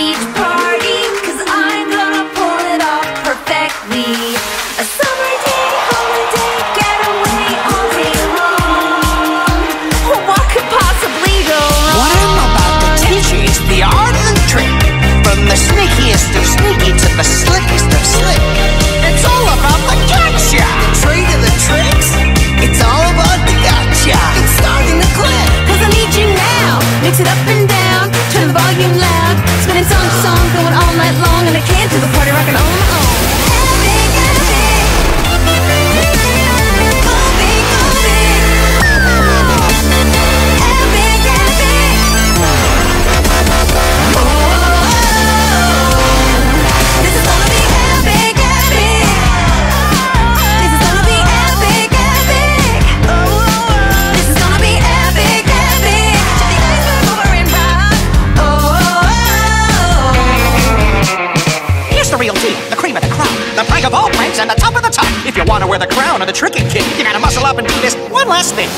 beach party Cause I'm gonna pull it off perfectly. A summer day, holiday, getaway all day long. Well, what could possibly go wrong? What I'm about to teach you is the art of the trick. From the sneakiest of sneaky to the slickest of slick. It's all about the gotcha. The trade of the tricks. It's all about the gotcha. It's starting to click. Cause I need you now. Mix it up and. real deal, the cream of the crop, the prank of all pranks, and the top of the top. If you wanna wear the crown of the tricking king, you gotta muscle up and do this one last thing.